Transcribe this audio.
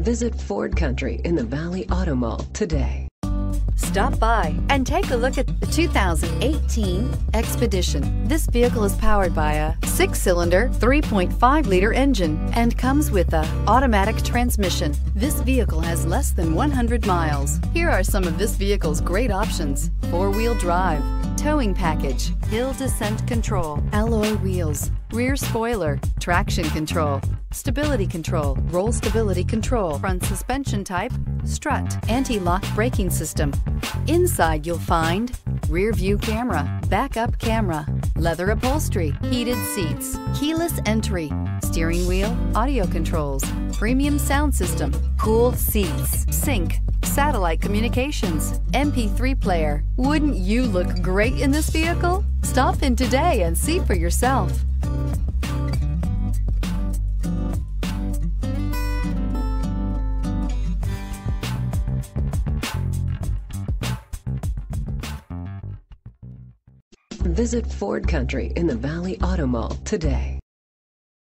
Visit Ford Country in the Valley Auto Mall today. Stop by and take a look at the 2018 Expedition. This vehicle is powered by a six-cylinder, 3.5-liter engine and comes with a automatic transmission. This vehicle has less than 100 miles. Here are some of this vehicle's great options. Four-wheel drive, towing package, hill descent control, alloy wheels, rear spoiler, traction control, stability control, roll stability control, front suspension type, strut, anti-lock braking system. Inside you'll find rear view camera, backup camera, leather upholstery, heated seats, keyless entry, steering wheel, audio controls, premium sound system, cool seats, sync, satellite communications, MP3 player. Wouldn't you look great in this vehicle? Stop in today and see for yourself. Visit Ford Country in the Valley Auto Mall today.